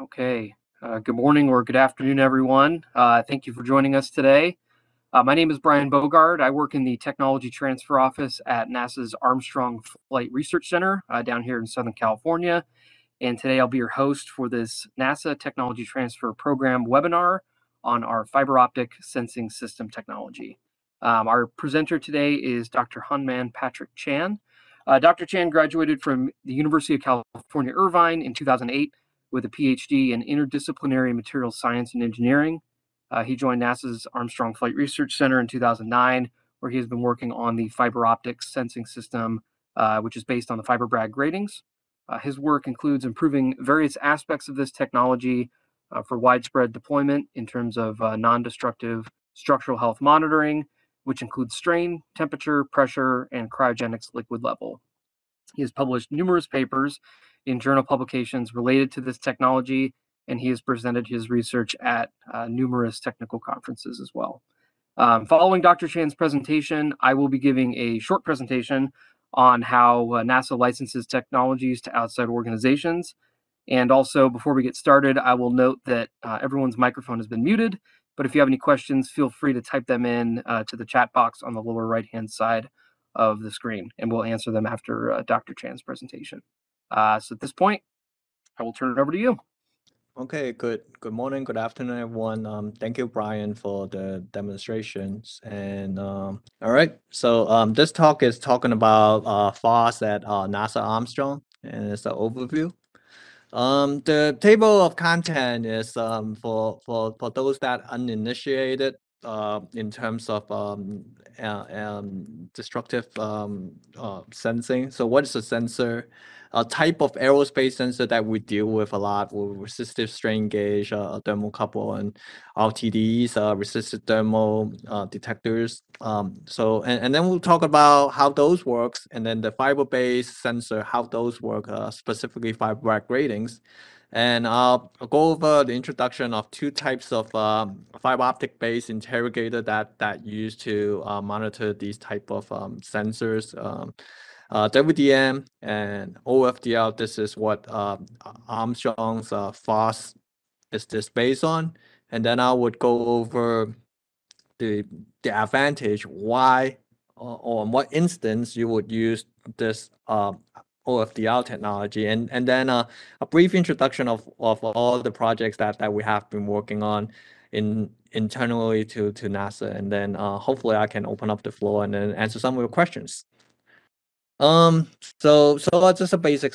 Okay. Uh, good morning or good afternoon, everyone. Uh, thank you for joining us today. Uh, my name is Brian Bogard. I work in the Technology Transfer Office at NASA's Armstrong Flight Research Center uh, down here in Southern California. And today I'll be your host for this NASA Technology Transfer Program webinar on our fiber optic sensing system technology. Um, our presenter today is Dr. Hunman Patrick Chan. Uh, Dr. Chan graduated from the University of California, Irvine in 2008 with a PhD in interdisciplinary materials science and engineering. Uh, he joined NASA's Armstrong Flight Research Center in 2009, where he has been working on the fiber optics sensing system, uh, which is based on the fiber Bragg gratings. Uh, his work includes improving various aspects of this technology uh, for widespread deployment in terms of uh, non destructive structural health monitoring, which includes strain, temperature, pressure, and cryogenics liquid level. He has published numerous papers in journal publications related to this technology, and he has presented his research at uh, numerous technical conferences as well. Um, following Dr. Chan's presentation, I will be giving a short presentation on how uh, NASA licenses technologies to outside organizations. And also, before we get started, I will note that uh, everyone's microphone has been muted, but if you have any questions, feel free to type them in uh, to the chat box on the lower right-hand side of the screen, and we'll answer them after uh, Dr. Chan's presentation. Uh, so at this point, I will turn it over to you. Okay, good. Good morning, good afternoon, everyone. Um, thank you, Brian, for the demonstrations. And um, all right, so um, this talk is talking about uh, FOSS at uh, NASA Armstrong, and it's an overview. Um, the table of content is um, for for for those that uninitiated uh, in terms of um, uh, um, destructive um, uh, sensing. So, what is a sensor? A type of aerospace sensor that we deal with a lot with resistive strain gauge, uh, thermocouple, and RTDs, uh, resistive thermal uh, detectors. Um, so, and, and then we'll talk about how those works, and then the fiber-based sensor, how those work, uh, specifically fiber gratings. And I'll go over the introduction of two types of um, fiber optic based interrogator that that used to uh, monitor these type of um, sensors. Um, WDM and OFDR, this is what uh, Armstrong's uh, FOSS is this based on. And then I would go over the, the advantage, why or, or in what instance you would use this uh, OFDR technology. And, and then uh, a brief introduction of, of all the projects that, that we have been working on in internally to, to NASA. And then uh, hopefully I can open up the floor and then answer some of your questions. Um, so so just a basic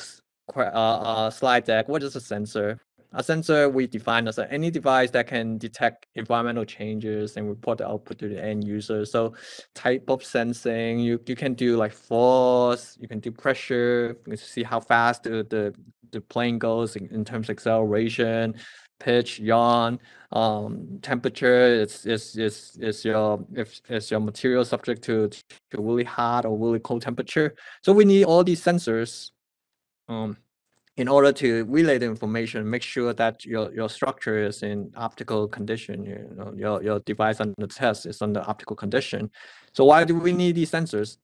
uh, uh, slide deck. What is a sensor? A sensor we define as any device that can detect environmental changes and report the output to the end user. So type of sensing, you, you can do like force, you can do pressure, you can see how fast the, the, the plane goes in, in terms of acceleration, pitch, yaw, um, temperature. It's is is is your if is your material subject to to really hot or really cold temperature. So we need all these sensors, um, in order to relay the information. Make sure that your your structure is in optical condition. You know your your device under test is under optical condition. So why do we need these sensors?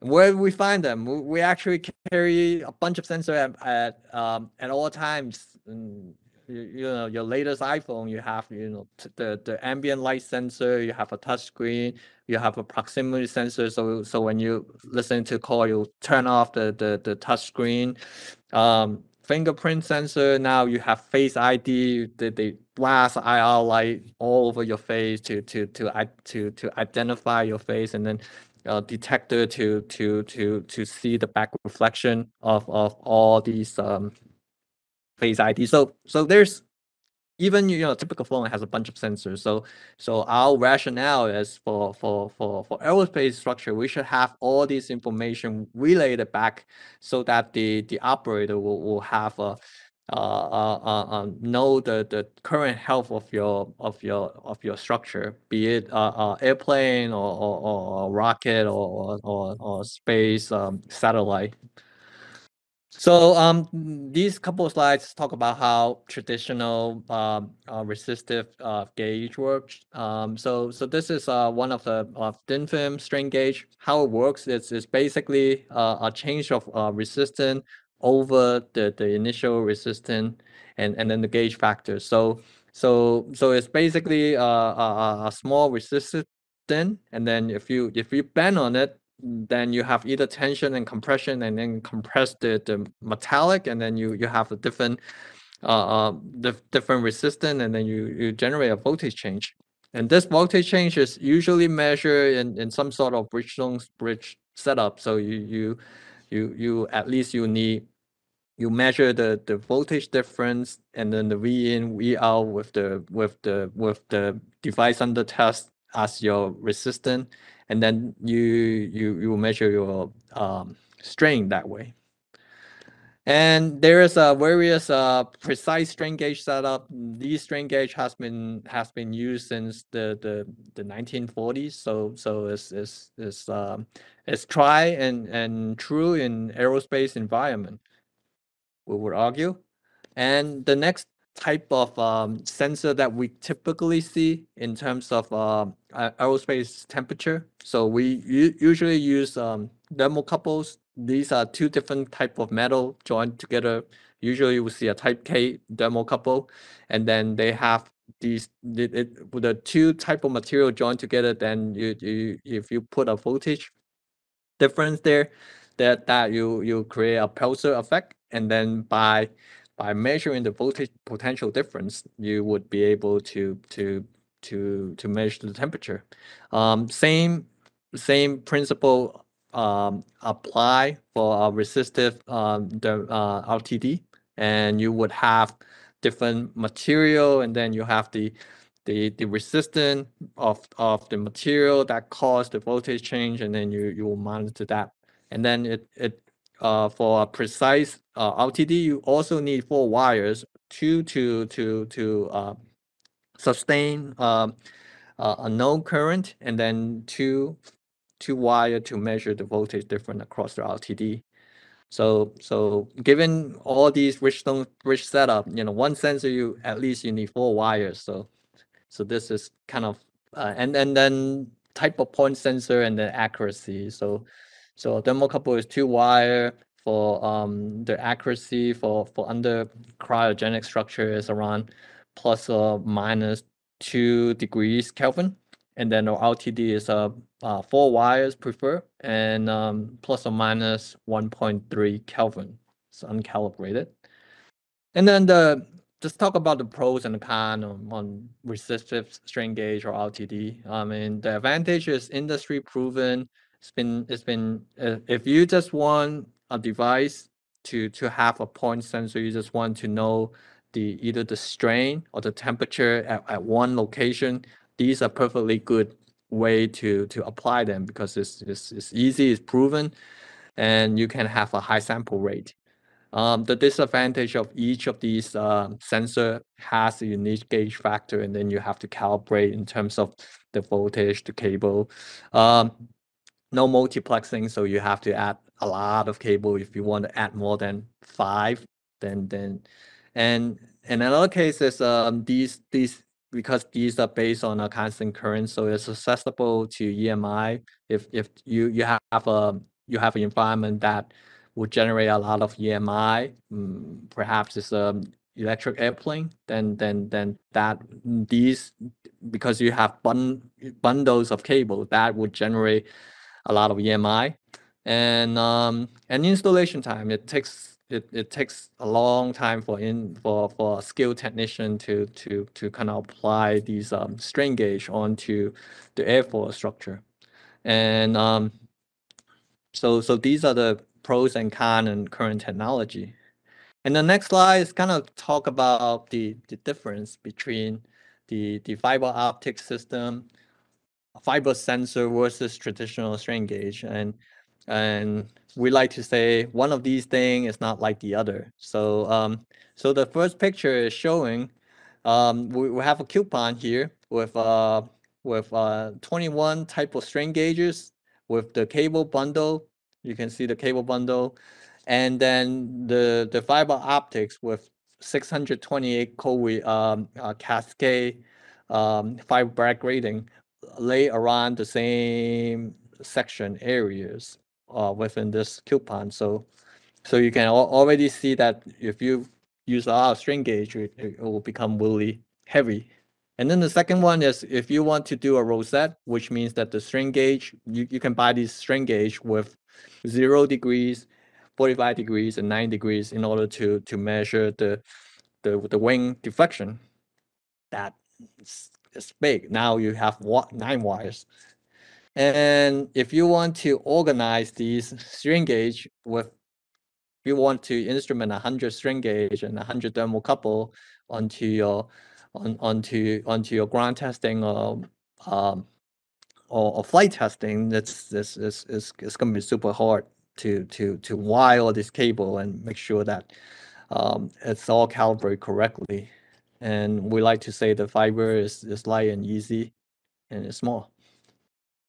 Where do we find them? We actually carry a bunch of sensors at at, um, at all times. And you, you know your latest iphone you have you know the the ambient light sensor you have a touch screen you have a proximity sensor. So so when you listen to call you turn off the the, the touch screen. Um, fingerprint sensor now you have face id they, they blast ir light all over your face to to to to to identify your face and then uh, detector to to to to see the back reflection of of all these um, face ID. So so there's even you know typical phone has a bunch of sensors. So so our rationale is for for for for aerospace structure, we should have all this information relayed back so that the the operator will, will have a uh, uh, uh, know the, the current health of your of your of your structure, be it uh, uh airplane or, or, or rocket or, or, or space um, satellite. So um, these couple of slides talk about how traditional um, uh, resistive uh, gauge works. Um, so so this is uh, one of the uh, thin film strain gauge. How it works is, is basically uh, a change of uh, resistance over the, the initial resistance and, and then the gauge factor. So so so it's basically a, a, a small resistance, and then if you if you bend on it, then you have either tension and compression, and then compress the, the metallic, and then you you have a different uh, uh different resistance, and then you you generate a voltage change. And this voltage change is usually measured in, in some sort of Wheatstone bridge setup. So you you you you at least you need you measure the the voltage difference and then the V in V out with the with the with the device under test as your resistance, and then you you you measure your um, strain that way. And there is a various uh, precise strain gauge setup. These strain gauge has been has been used since the the, the 1940s. So so it's it's it's um, it's try and and true in aerospace environment. We would argue. And the next type of um, sensor that we typically see in terms of uh, aerospace temperature. So we usually use um, thermocouples these are two different type of metal joined together. Usually we see a type K thermocouple, and then they have these it, it, the two type of material joined together. Then you, you if you put a voltage difference there, that that you you create a pulsar effect, and then by by measuring the voltage potential difference, you would be able to to to to measure the temperature. Um, same same principle um, apply for a resistive um, the uh, RTD, and you would have different material, and then you have the the the resistance of of the material that caused the voltage change, and then you you will monitor that, and then it it uh, for a precise uh, RTD, you also need four wires, two to to to uh, sustain um, uh, a known current, and then two two wire to measure the voltage difference across the RTD. So so given all these bridge setup, you know, one sensor you at least you need four wires. So so this is kind of uh, and and then type of point sensor and the accuracy. So so thermocouple is two wire for um the accuracy for for under cryogenic structure is around plus or minus two degrees Kelvin and then our RTD is uh, uh, four wires prefer and um, plus or minus 1.3 Kelvin. It's uncalibrated. And then the just talk about the pros and the cons on, on resistive strain gauge or RTD. I mean, the advantage is industry proven. It's been it's been uh, if you just want a device to to have a point sensor, you just want to know the either the strain or the temperature at, at one location these are perfectly good way to to apply them because it's, it's, it's easy, it's proven, and you can have a high sample rate. Um, the disadvantage of each of these uh, sensor has a unique gauge factor, and then you have to calibrate in terms of the voltage, the cable. Um, no multiplexing, so you have to add a lot of cable if you want to add more than five. Then then, and in another cases, um, these these because these are based on a constant current, so it's accessible to EMI. If if you you have a you have an environment that would generate a lot of EMI, um, perhaps it's a electric airplane, then then then that these because you have bun, bundles of cable that would generate a lot of EMI, and um and installation time it takes it, it takes a long time for in for for a skilled technician to to to kind of apply these um, strain gauge onto the airfoil structure, and um, so so these are the pros and cons and current technology. And the next slide is kind of talk about the the difference between the the fiber optic system, fiber sensor versus traditional strain gauge, and and we like to say one of these things is not like the other. So um, so the first picture is showing um, we, we have a coupon here with uh, with uh, 21 type of strain gauges with the cable bundle. You can see the cable bundle, and then the the fiber optics with 628 Cowie um, uh, cascade um, fiber grating lay around the same section areas uh, within this coupon. So, So you can al already see that if you use a lot of strain gauge, it, it will become really heavy. And then the second one is if you want to do a rosette, which means that the strain gauge, you, you can buy these strain gauge with zero degrees, 45 degrees, and 9 degrees in order to, to measure the, the, the wing deflection. That is big. Now you have nine wires. And if you want to organize these strain gauge with, you want to instrument 100 strain gauge and 100 thermocouple onto your on onto onto your ground testing or um or, or flight testing, that's this is it's gonna be super hard to to to wire this cable and make sure that um, it's all calibrated correctly. And we like to say the fiber is, is light and easy and it's small.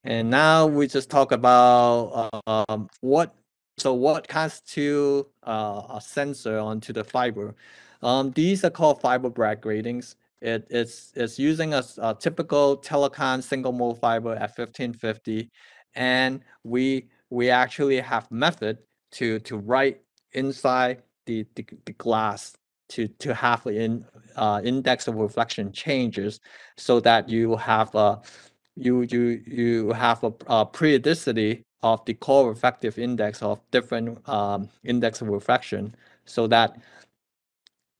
And now we just talk about um, what so what constitute uh, a sensor onto the fiber. Um, these are called fiber Bragg gratings. It, it's, it's using a, a typical telecom single mode fiber at 1550. And we, we actually have method to, to write inside the, the, the glass to, to have an uh, index of reflection changes so that you have a, you, you, you have a, a periodicity of the core-refractive index of different um, index of refraction so that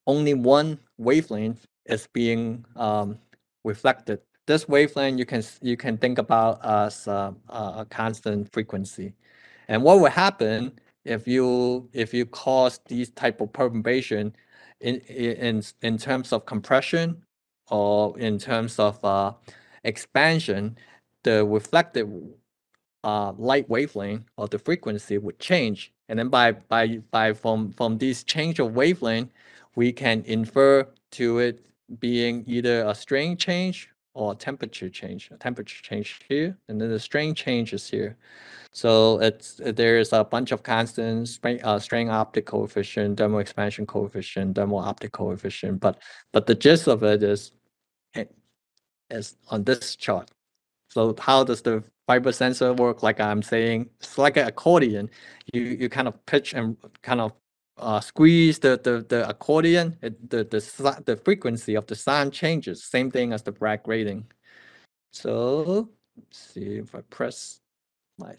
only one wavelength is being um, reflected. This wavelength you can you can think about as a constant frequency. And what will happen if you if you cause these type of perturbation in in in terms of compression or in terms of uh, expansion, the reflected uh, light wavelength or the frequency would change. And then by by by from from this change of wavelength, we can infer to it being either a strain change or temperature change. Temperature change here, and then the strain changes here. So it's there's a bunch of constants, strain, uh, strain optic coefficient, thermal expansion coefficient, thermal optic coefficient, but but the gist of it is is on this chart. So how does the fiber sensor work? Like I'm saying, it's like an accordion. You you kind of pitch and kind of uh, squeeze the, the, the accordion, it, the, the, the frequency of the sound changes. Same thing as the Bragg grating. So let's see if I press my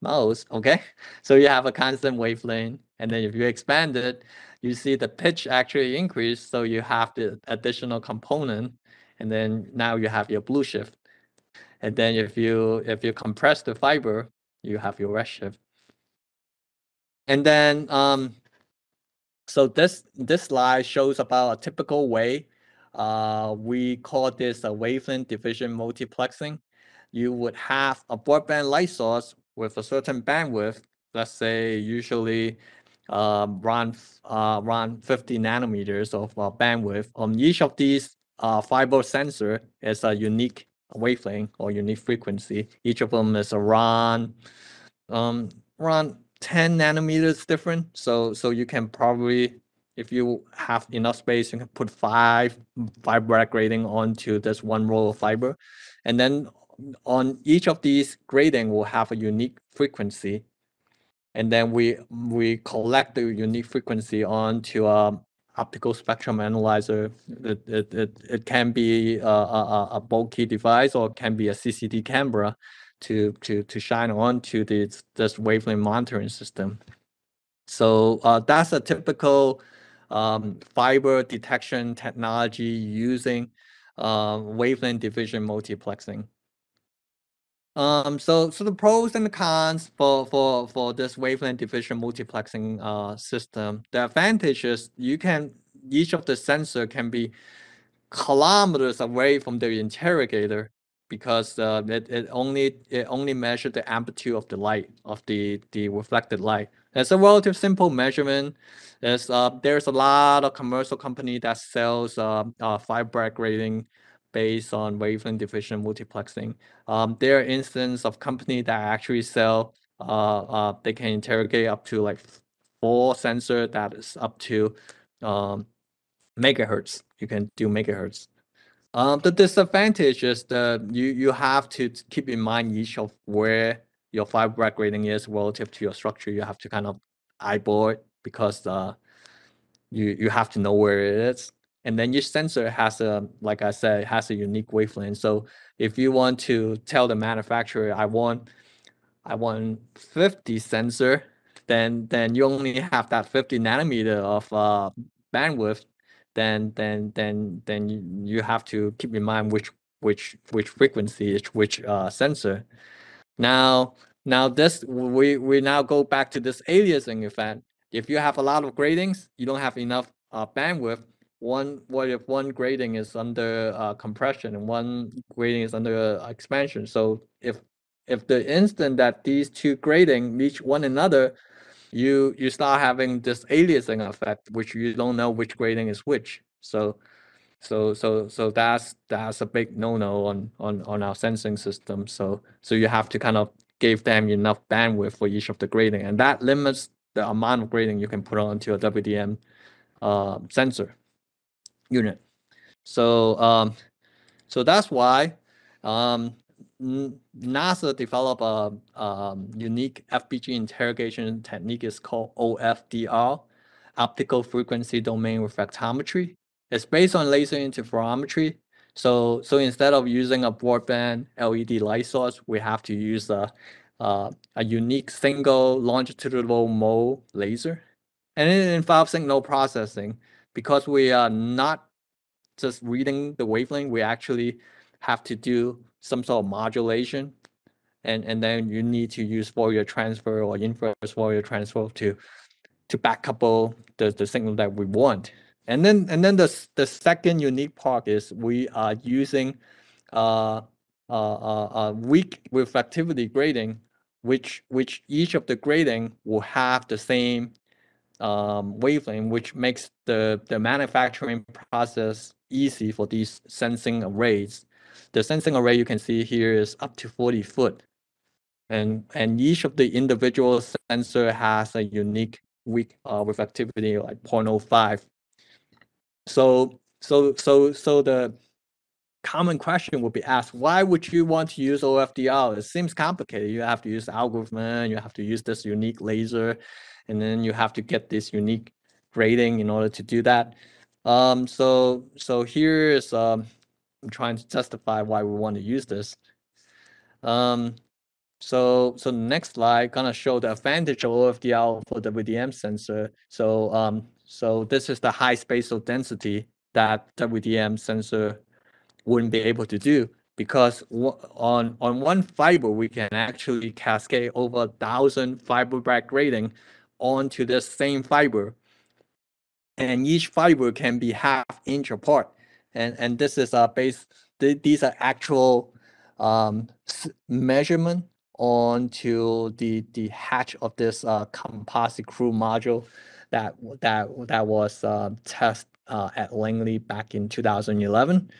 mouse, okay? So you have a constant wavelength. And then if you expand it, you see the pitch actually increase. So you have the additional component. And then now you have your blue shift. And then if you if you compress the fiber, you have your red shift. And then um, so this this slide shows about a typical way. Uh, we call this a wavelength division multiplexing. You would have a broadband light source with a certain bandwidth, let's say usually um, around, uh, around 50 nanometers of uh, bandwidth. On each of these uh, fiber sensor is a unique wavelength or unique frequency. Each of them is around um, around 10 nanometers different. So so you can probably, if you have enough space, you can put five fiber grating onto this one roll of fiber. And then on each of these grating will have a unique frequency. And then we we collect the unique frequency onto a optical spectrum analyzer. It, it, it, it can be a, a, a bulky device or it can be a CCD camera to to to shine on to this this wavelength monitoring system. So uh, that's a typical um, fiber detection technology using uh, wavelength division multiplexing. Um, so so the pros and the cons for for for this wavelength division multiplexing uh, system. The advantage is you can each of the sensor can be kilometers away from the interrogator because uh, it, it only it only measured the amplitude of the light of the the reflected light. It's a relative simple measurement. There's uh, there's a lot of commercial company that sells uh, uh, fiber grating based on wavelength division multiplexing. Um, there are instances of company that actually sell uh, uh, they can interrogate up to like four sensor that is up to um, megahertz. You can do megahertz. Um, the disadvantage is that you you have to keep in mind each of where your fiber Bragg grating is relative to your structure. You have to kind of eyeball it because uh, you have to know where it is and then your sensor has a like i said has a unique wavelength so if you want to tell the manufacturer i want i want 50 sensor then then you only have that 50 nanometer of uh, bandwidth then then then then you have to keep in mind which which which frequency which uh, sensor now now this we we now go back to this aliasing effect if you have a lot of gratings, you don't have enough uh, bandwidth. One, what if one grating is under uh, compression and one grating is under uh, expansion? So if if the instant that these two grating reach one another, you you start having this aliasing effect, which you don't know which grating is which. So so so so that's that's a big no-no on on on our sensing system. So so you have to kind of give them enough bandwidth for each of the grating, and that limits the amount of grating you can put onto a WDM uh, sensor unit. So um, so that's why um, NASA developed a, a, unique FBG interrogation technique. It's called OFDR, optical frequency domain reflectometry. It's based on laser interferometry. So so instead of using a broadband LED light source, we have to use a uh, a unique single longitudinal mode laser. And it involves signal processing because we are not just reading the wavelength, we actually have to do some sort of modulation. And, and then you need to use Fourier transfer or inverse Fourier transfer to to back couple the, the signal that we want. And then and then the, the second unique part is we are using uh, uh, uh, uh weak reflectivity grating which which each of the grating will have the same um, wavelength, which makes the, the manufacturing process easy for these sensing arrays. The sensing array you can see here is up to 40 foot. And, and each of the individual sensor has a unique weak uh, reflectivity like 0.05. So so so so the common question would be asked, why would you want to use OFDR? It seems complicated. You have to use algorithm, you have to use this unique laser, and then you have to get this unique grating in order to do that. Um, so, so here is, um, I'm trying to justify why we want to use this. Um, so, so the next slide gonna show the advantage of OFDR for the WDM sensor. So, um, so this is the high spatial density that WDM sensor wouldn't be able to do because on on one fiber we can actually cascade over a thousand fiber Bragg grating onto the same fiber and each fiber can be half inch apart and and this is a base th these are actual um, measurement onto the the hatch of this uh, composite crew module that that that was uh, tested uh, at Langley back in 2011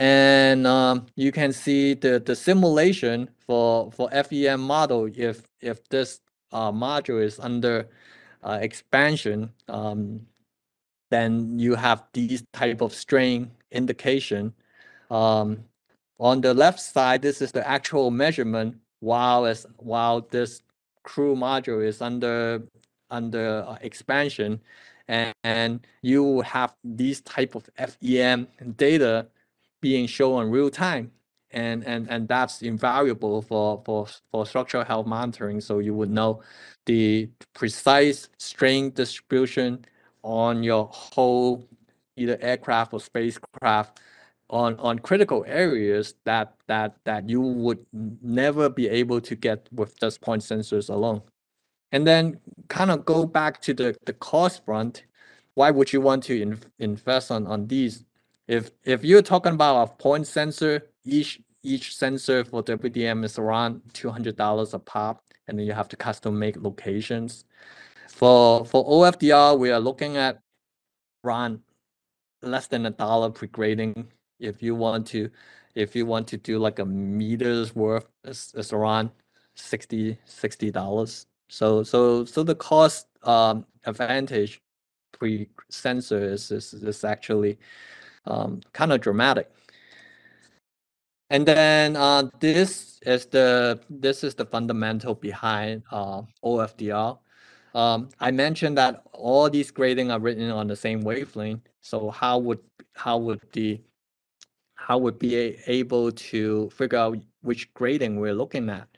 and um, you can see the, the simulation for, for FEM model if, if this uh, module is under uh, expansion, um, then you have these type of strain indication. Um, on the left side, this is the actual measurement while as while this crew module is under under uh, expansion, and, and you will have these type of FEM data being shown in real time and and and that's invaluable for for for structural health monitoring so you would know the precise strain distribution on your whole either aircraft or spacecraft on on critical areas that that that you would never be able to get with just point sensors alone and then kind of go back to the the cost front why would you want to in, invest on on these if if you're talking about a point sensor, each each sensor for WDM is around two hundred dollars a pop, and then you have to custom make locations. For for OFDR, we are looking at around less than a dollar per grating. If you want to, if you want to do like a meter's worth, it's, it's around 60 dollars. So so so the cost um, advantage pre sensor is, is, is actually um, kind of dramatic. And then uh, this is the this is the fundamental behind uh, OFDR. um, I mentioned that all these grating are written on the same wavelength. So how would how would the how would be able to figure out which grating we're looking at?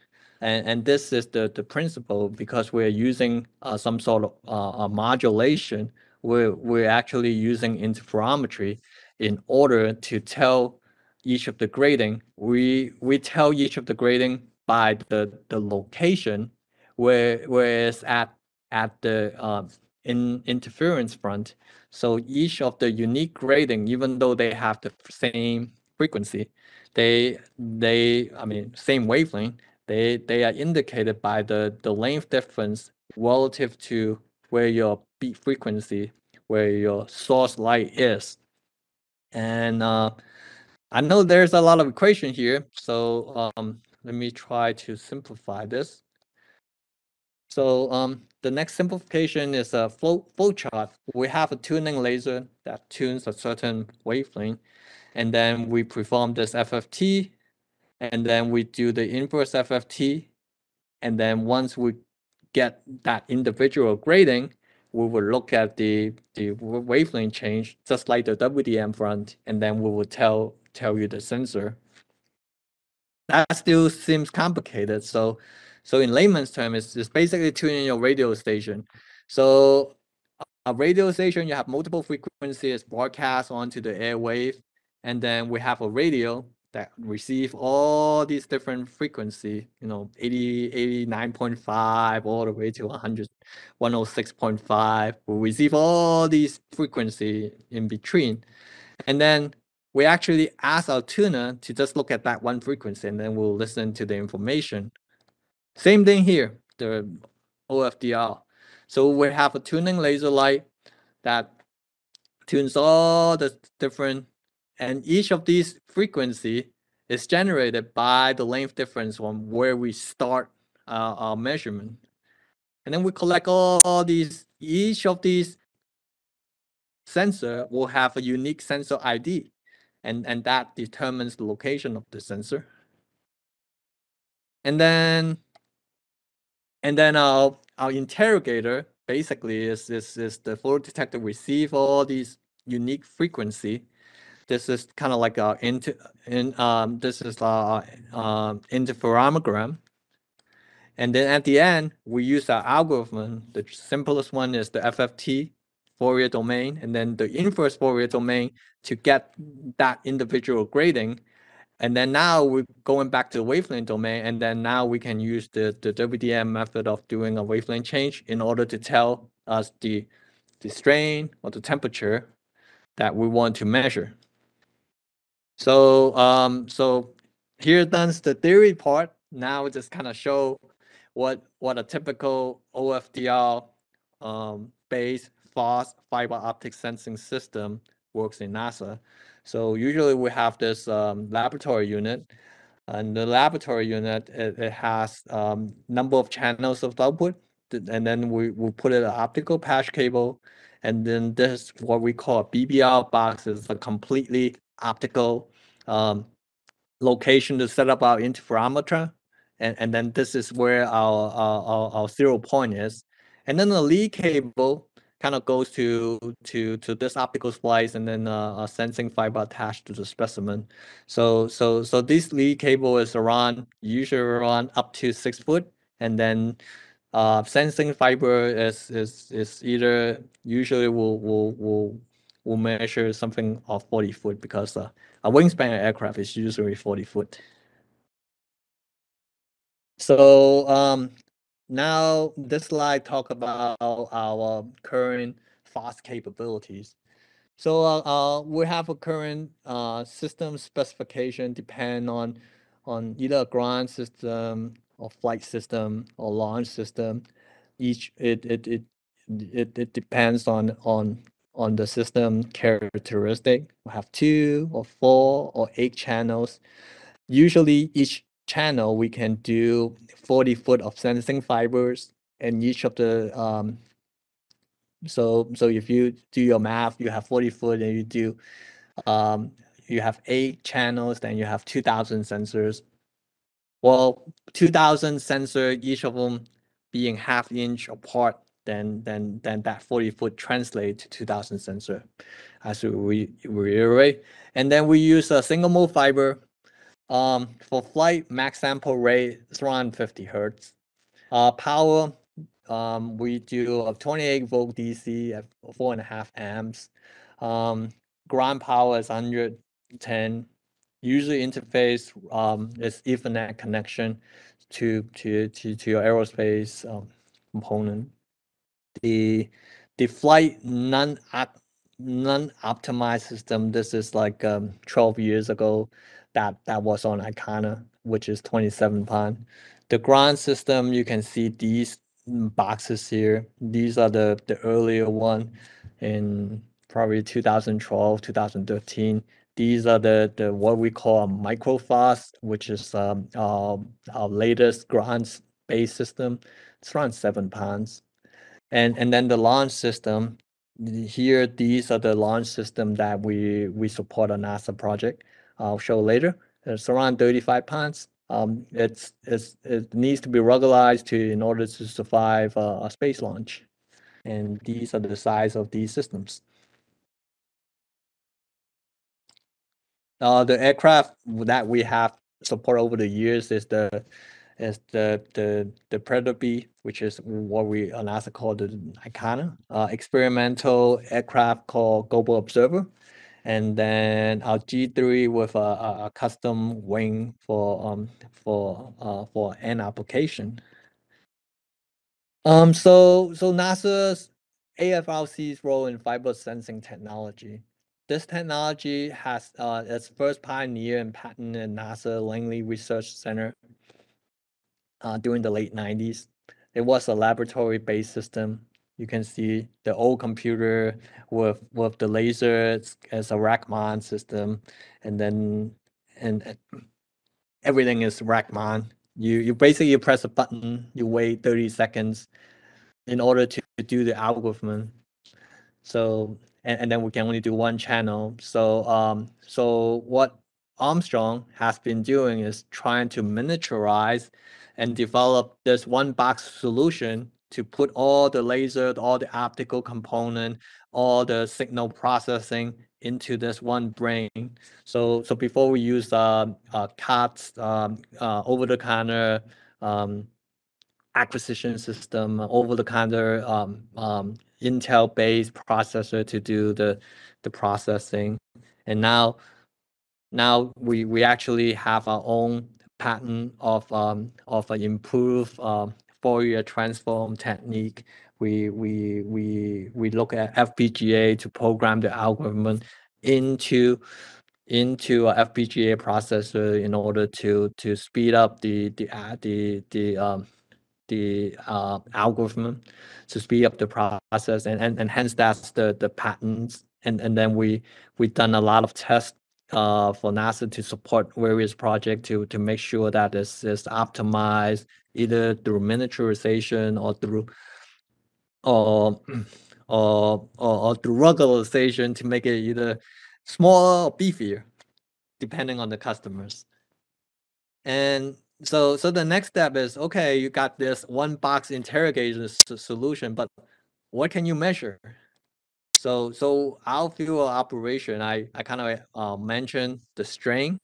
And, and this is the, the principle because we're using uh, some sort of uh, modulation. We're, we're actually using interferometry in order to tell each of the grating. We, we tell each of the grating by the, the location where, whereas at at the uh, in interference front. So each of the unique grating, even though they have the same frequency, they they I mean same wavelength, they they are indicated by the the length difference relative to where your beat frequency, where your source light is. And uh, I know there's a lot of equation here, so um, let me try to simplify this. So um, the next simplification is a flow, flow chart. We have a tuning laser that tunes a certain wavelength, and then we perform this FFT, and then we do the inverse FFT, and then once we get that individual grating, we will look at the, the wavelength change, just like the WDM front, and then we will tell tell you the sensor. That still seems complicated, so so in layman's terms, it's, it's basically tuning your radio station. So a radio station, you have multiple frequencies broadcast onto the airwave. And then we have a radio that receive all these different frequency, you know, 80, 89.5 all the way to 100, 106.5. We receive all these frequency in between. And then we actually ask our tuner to just look at that one frequency and then we'll listen to the information. Same thing here, the OFDR. So we have a tuning laser light that tunes all the different, and each of these frequency is generated by the length difference from where we start uh, our measurement. And then we collect all, these, each of these sensor will have a unique sensor ID, and, and that determines the location of the sensor. And then and then our, our interrogator basically is, is, is the photo detector receive all these unique frequency. This is kind of like a inter, in, um, this is a, uh, interferometer. And then at the end, we use our algorithm. The simplest one is the FFT Fourier domain, and then the inverse Fourier domain to get that individual grating and then now we're going back to the wavelength domain, and then now we can use the, the WDM method of doing a wavelength change in order to tell us the, the strain or the temperature that we want to measure. So, um, so here then the theory part. Now just kind of show what what a typical OFDR um, based FOSS fiber optic sensing system works in NASA. So usually we have this um, laboratory unit, and the laboratory unit it, it has um, number of channels of output, and then we we put it an optical patch cable, and then this what we call a BBR box. Is a completely optical um, location to set up our interferometer, and and then this is where our our, our, our zero point is, and then the lead cable kind of goes to to to this optical splice and then uh, a sensing fiber attached to the specimen. So so so this lead cable is around usually around up to six foot, and then uh, sensing fiber is is is either usually will will will will measure something of 40 foot because uh, a wingspan aircraft is usually 40 foot. So um, now, this slide talk about our current FOSS capabilities. So uh, uh, we have a current uh, system specification depend on on either a ground system or flight system or launch system. Each it it it it, it depends on on on the system characteristic. We have two or four or eight channels. Usually each channel, we can do 40 foot of sensing fibers and each of the, um, so, so if you do your math, you have 40 foot and you do, um, you have eight channels, then you have 2000 sensors. Well, 2000 sensor, each of them being half inch apart then then then that 40 foot translate to 2000 sensor as we we reiterate. And then we use a single mode fiber um, for flight max sample rate is around 50 hertz. Uh, power, um, we do a 28 volt DC at four and a half amps. Um, ground power is 110. Usually interface um, is Ethernet connection to to to, to your aerospace um, component. The the flight non non-optimized system. This is like um, 12 years ago that that was on Ikhana, which is 27 pound. The ground system, you can see these boxes here. These are the, the earlier one in probably 2012, 2013. These are the, the what we call a microfast, which is um, uh, our latest ground-based system. It's around seven pounds. And, and then the launch system, here, these are the launch system that we, we support a NASA project. I'll show later. It's around 35 pounds. Um, it's, it's, it needs to be ruggedized to in order to survive uh, a space launch. And these are the size of these systems. Uh, the aircraft that we have support over the years is the is the the the Predator B, which is what we on NASA call the Ikhana, uh, experimental aircraft called Global Observer, and then our G3 with a, a, custom wing for um for uh for an application. Um, so so NASA's AFRC's role in fiber sensing technology. This technology has uh, its first pioneer and patent in NASA Langley Research Center uh, during the late 90s. It was a laboratory-based system. You can see the old computer with with the laser as a rack system, and then and everything is rack You you basically you press a button, you wait 30 seconds in order to do the algorithm. So and, and then we can only do one channel. So um so what Armstrong has been doing is trying to miniaturize and develop this one box solution to put all the laser, all the optical component, all the signal processing into this one brain. So so before we use uh, uh COTS, um, uh, over the counter um, acquisition system, over the counter um, um, Intel based processor to do the the processing, and now now we we actually have our own patent of um, of an improved um, Fourier transform technique. We we we we look at FPGA to program the algorithm into into a FPGA processor in order to to speed up the the uh, the the um, the uh, algorithm to speed up the process and, and, and hence that's the the patents and and then we we've done a lot of tests Uh, for NASA to support various projects to to make sure that this is optimized either through miniaturization or through or or or, through ruggedization to make it either smaller or beefier, depending on the customers. And so so the next step is okay, you got this one box interrogation solution, but what can you measure? So so our fuel operation, I I kind of uh, mentioned the strain.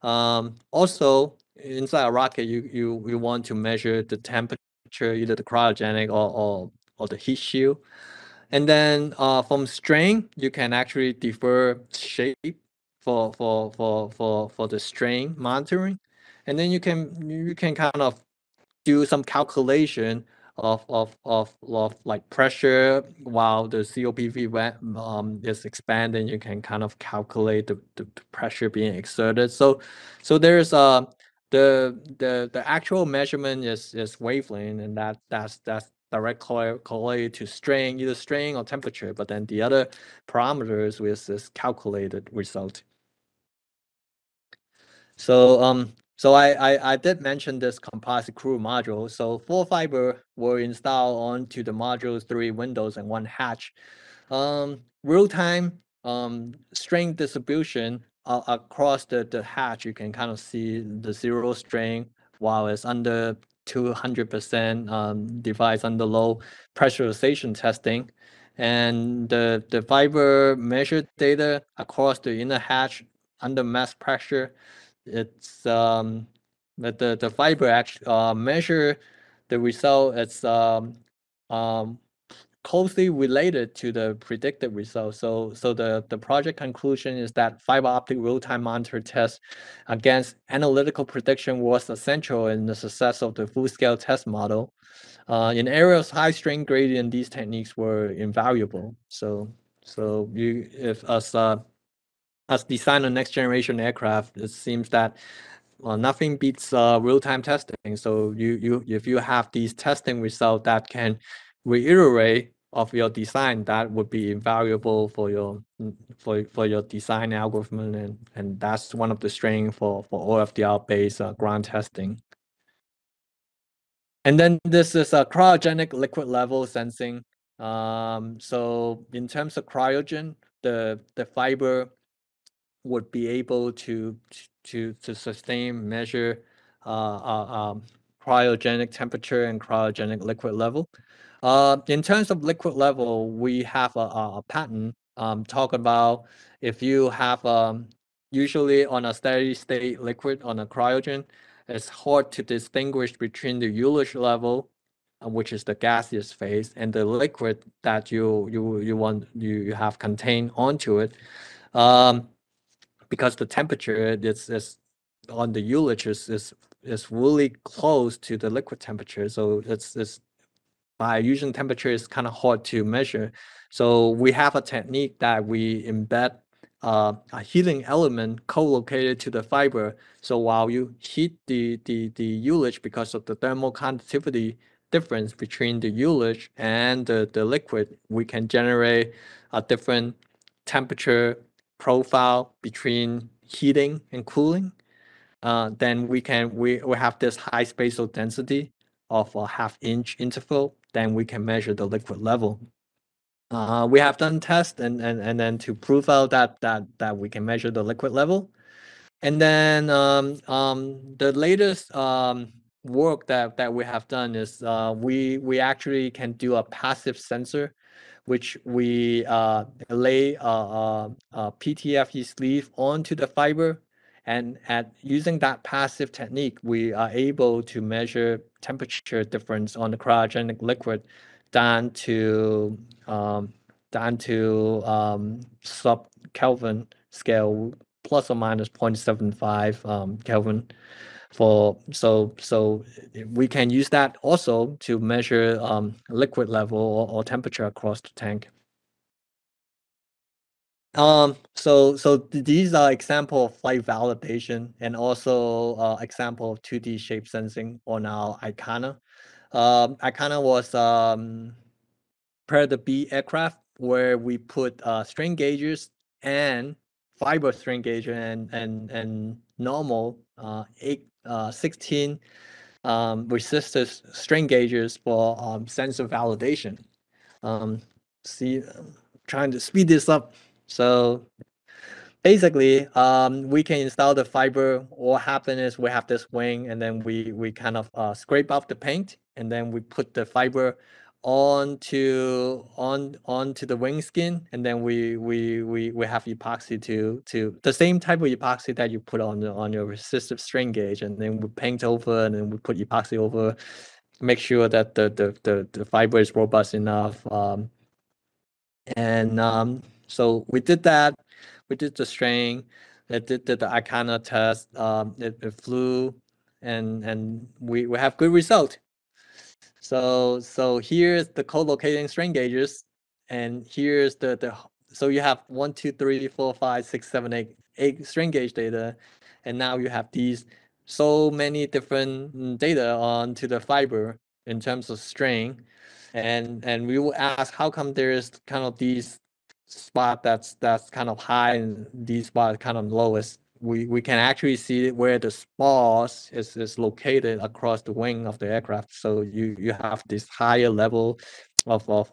Um, also inside a rocket, you you you want to measure the temperature, either the cryogenic or or, or the heat shield. And then uh, from strain, you can actually defer shape for for for for for the strain monitoring, and then you can you can kind of do some calculation of of of, of like pressure while the COPV um, is expanding. You can kind of calculate the, the, the pressure being exerted. So so there's uh, the the the actual measurement is is wavelength, and that that's that's direct correlated to strain, either strain or temperature. But then the other parameters with this calculated result. So um so I, I, I did mention this composite crew module. So four fiber were installed onto the module's three windows and one hatch. Um, real time um, strain distribution uh, across the, the hatch, you can kind of see the zero strain while it's under 200% um, device under low pressurization testing. And the, the fiber measured data across the inner hatch under mass pressure, it's um, the, the fiber actually uh, measure the result it's um, um, closely related to the predicted result. So, so the, the project conclusion is that fiber optic real-time monitor test against analytical prediction was essential in the success of the full-scale test model. Uh, in areas high strain gradient, these techniques were invaluable. So, so you if as uh, as design a next generation aircraft, it seems that well, nothing beats uh, real-time testing. So you you if you have these testing results that can reiterate of your design that would be invaluable for your for for your design algorithm and and that's one of the strength for for OFDR based uh, ground testing. And then this is a cryogenic liquid level sensing. Um, so in terms of cryogen, the the fiber would be able to to to sustain measure uh, uh, um, cryogenic temperature and cryogenic liquid level. Uh, in terms of liquid level, we have a, a pattern um, talk about if you have um, usually on a steady state liquid on a cryogen, it's hard to distinguish between the Ullage level, uh, which is the gaseous phase, and the liquid that you you you want you, you have contained onto it, um, because the temperature is is on the Ullage is, is is really close to the liquid temperature, so it's it's by using temperature is kind of hard to measure. So we have a technique that we embed uh, a heating element co-located to the fiber. So while you heat the, the, the Ullage because of the thermal conductivity difference between the Ullage and the, the liquid, we can generate a different temperature profile between heating and cooling. Uh, then we can we, we have this high spatial density of a half inch interval then we can measure the liquid level. Uh, we have done tests and, and, and then to prove out that, that, that we can measure the liquid level. And then um, um, the latest um, work that, that we have done is uh, we, we actually can do a passive sensor, which we uh, lay a, a, a PTFE sleeve onto the fiber. And at using that passive technique, we are able to measure temperature difference on the cryogenic liquid down to um, down to um, sub Kelvin scale plus or minus 0.75 um, Kelvin for so so we can use that also to measure um, liquid level or, or temperature across the tank. Um, so so these are example of flight validation and also uh, example of 2D shape sensing on our Ikhana. Um, Ikhana was um, Predator B aircraft where we put uh, strain gauges and fiber strain gauge and and and normal uh, eight uh, 16 um, resistive strain gauges for um, sensor validation. Um, see, trying to speed this up. So basically, um, we can install the fiber. What happens is we have this wing, and then we we kind of uh, scrape off the paint, and then we put the fiber onto on onto the wing skin, and then we we we we have epoxy to to the same type of epoxy that you put on on your resistive strain gauge, and then we paint over, and then we put epoxy over, make sure that the the the, the fiber is robust enough. Um, and um, so we did that. We did the strain. It did, the Ikhana test. Um, it, it flew, and and we, we have good result. So so here's the co-locating strain gauges, and here's the the so you have one, two, three, four, five, six, seven, eight, eight strain gauge data, and now you have these so many different mm, data onto the fiber in terms of strain, and and we will ask how come there's kind of these spot that's that's kind of high and these spot kind of lowest we we can actually see where the spars is, is located across the wing of the aircraft so you you have this higher level of, of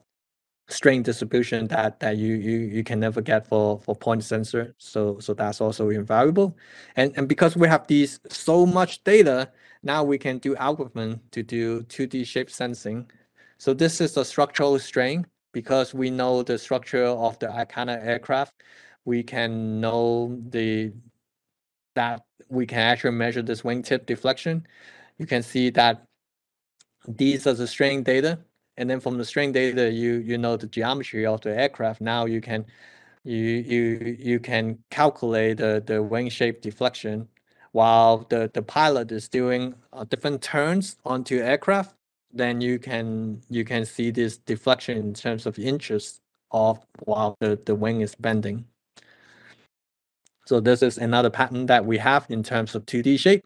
strain distribution that that you you you can never get for for point sensor so so that's also invaluable and and because we have these so much data now we can do algorithm to do 2D shape sensing. So this is a structural strain because we know the structure of the Ikhana aircraft. We can know the that we can actually measure this wingtip deflection. You can see that these are the strain data. And then from the strain data, you you know the geometry of the aircraft. Now you can you you you can calculate the, the wing shape deflection while the, the pilot is doing uh, different turns onto aircraft, then you can you can see this deflection in terms of inches of while the, the wing is bending. So this is another pattern that we have in terms of 2D shape.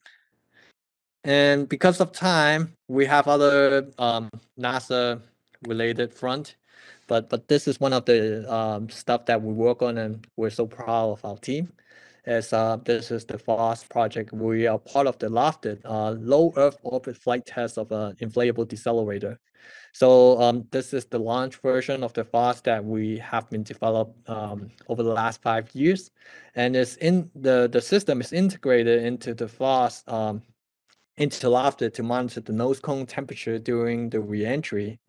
And because of time, we have other um, NASA related front, but but this is one of the um, stuff that we work on and we're so proud of our team. As uh, this is the FOSS project, we are part of the LOFTID uh, low Earth orbit flight test of an inflatable decelerator. So um, this is the launch version of the FOSS that we have been developed um, over the last five years, and it's in the the system is integrated into the FOSS um, into LOFTID to monitor the nose cone temperature during the reentry.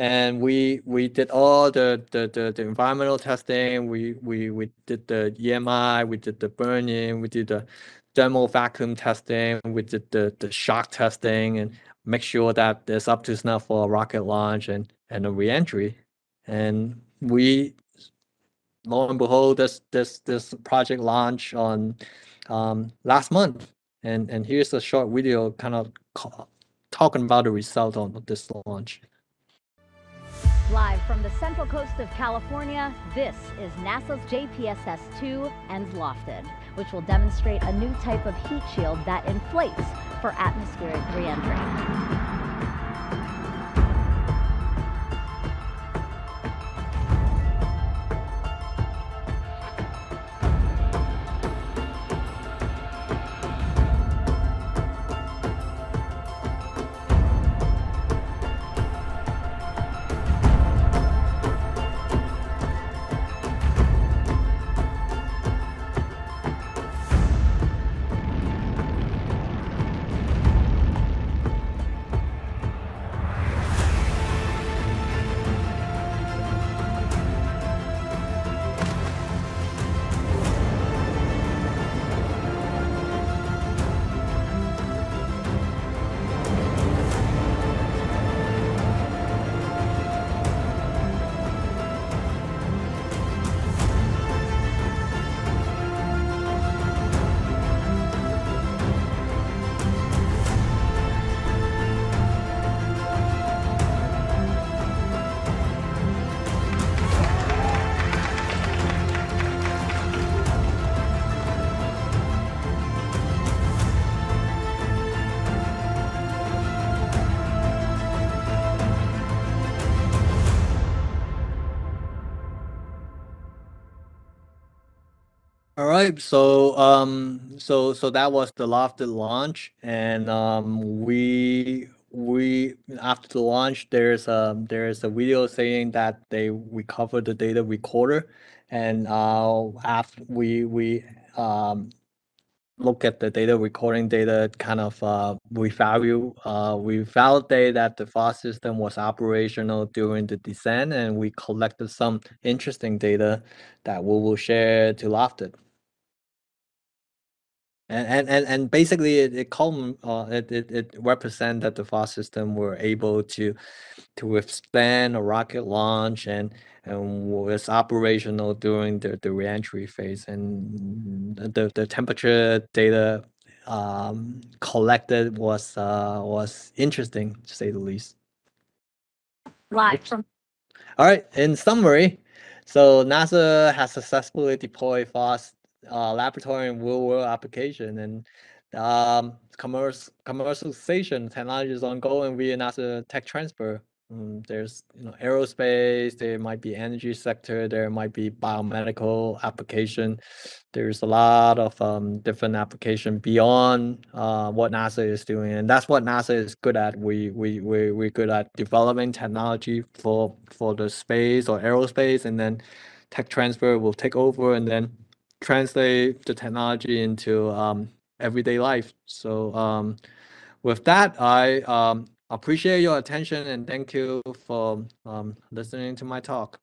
And we we did all the, the, the, the, environmental testing. We, we we did the EMI, we did the burn-in, we did the thermal vacuum testing, we did the, the shock testing and make sure that it's up to snuff for a rocket launch and, and a reentry. And we lo and behold, this this this project launched on um, last month and, and here's a short video kind of talking about the result of this launch. Live from the central coast of California, this is NASA's JPSS-2 and LOFTID, which will demonstrate a new type of heat shield that inflates for atmospheric reentry. Right, so um, so so that was the LOFTID launch, and um, we we after the launch, there's a there's a video saying that they recovered the data recorder, and uh, after we we um, look at the data recording data, kind of uh, we value uh, we validate that the FOSS system was operational during the descent, and we collected some interesting data that we will share to LOFTID and and and basically it it uh, it it, it represent that the FOSS system were able to to withstand a rocket launch and and was operational during the the reentry phase and the the temperature data um, collected was uh, was interesting to say the least. Live. All right. In summary, so NASA has successfully deployed FOSS uh, laboratory and real world application and um, commerce commercialization technology is ongoing via NASA tech transfer. Um, there's you know aerospace, there might be energy sector, there might be biomedical application. There's a lot of um, different application beyond uh, what NASA is doing, and that's what NASA is good at. We we we we're good at developing technology for for the space or aerospace, and then tech transfer will take over, and then translate the technology into um, everyday life. So um, with that, I um, appreciate your attention and thank you for um, listening to my talk.